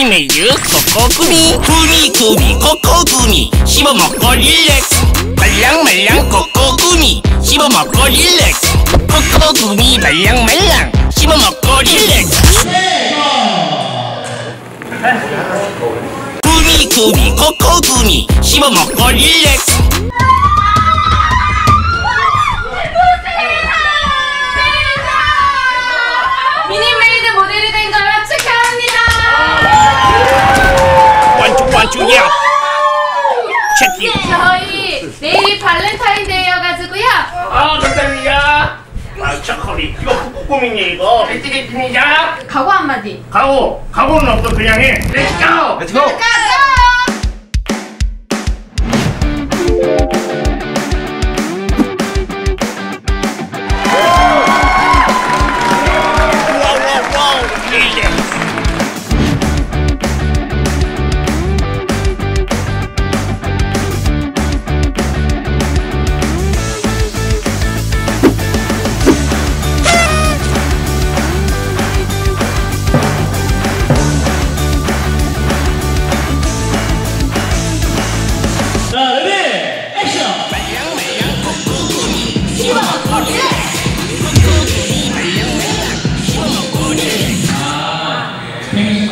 미닛메이드 코코구미 구미구미 코코구미 씹어먹고 relax 말랑말랑 코코구미 씹어먹고 relax 코코구미 말랑말랑 씹어먹고 relax 구미구미 코코구미 씹어먹고 relax 미니 완주야. 체크 저희 내일이 발렌타인데이여가지고요. 아 감사합니다. 아 초콜릿 이거 코코구미니 이거? 렛츠겠습니다. 각오 한마디. 가오. 가오는 없어. 그냥 해. 렛츠고 렛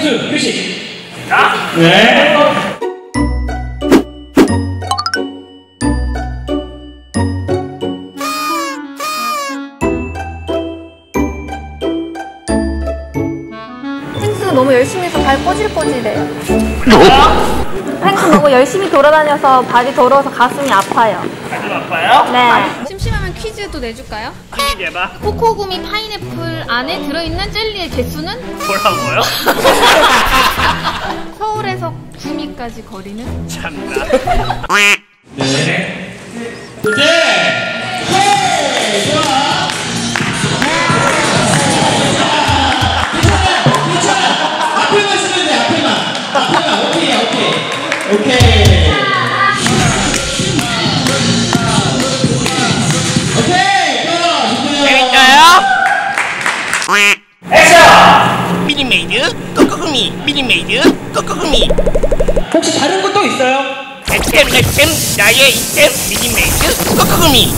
자, 펭수, 휴식! 자 네. 펭수 너무 열심히 해서 발 꼬질꼬질해요. 펭수 너무 열심히 돌아다녀서 발이 더러워서 가슴이 아파요. 가슴 아파요? 네. 퀴즈도 내줄까요? 퀴즈 내봐 코코구미 파인애플 안에 들어있는 젤리의 개수는? 뭐라고요? 서울에서 구미까지 거리는? 참나 미닛메이드 코코구미. 미닛메이드 코코구미. 혹시 다른 것도 있어요? 애템 애템 나의 이템 미닛메이드 코코구미.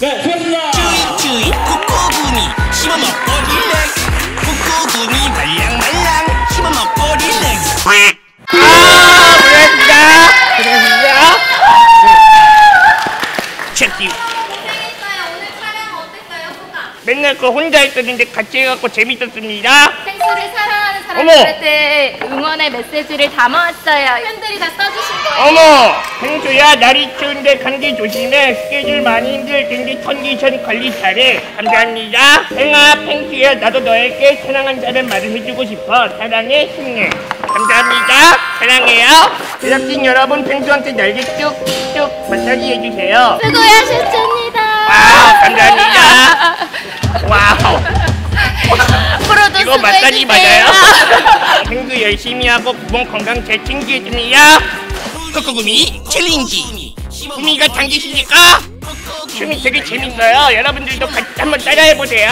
네, 수고하셨습니다. Chewy chewy 코코구미. 씹어먹고 relax. 코코구미 말랑말랑. 씹어먹고 relax 아 고맙습니다 고맙습니다 체크 오늘 촬영 어땠어요, 소감? 맨날 그 혼자 있었는데 같이 해갖고 재밌었습니다. 펭수를 사랑하는! 사람들한테 응원의 메시지를 담아왔어요. 팬들이 다 써주신 거예요. 어머! 펭수야 날이 추운데 감기 조심해. 스케줄 많이 힘들 텐데 컨디션 관리 잘해. 감사합니다. 펭하 펭수야 나도 너에게 사랑한단 말을 해주고 싶어. 사랑해 힘내 감사합니다. 사랑해요. 제작진 여러분 펭수한테 날개 쭉쭉 마사지 해주세요. 수고하셨습니다. 와 감사합니다. Wow. 앞으로도 이거 마사지 맞아요? 팽수 열심히 하고 부모 건강 잘 챙기겠습니다. 코코구미 챌린지. 구미가 당기십니까? 춤이 되게 재밌어요. 여러분들도 같이 한번 따라해보세요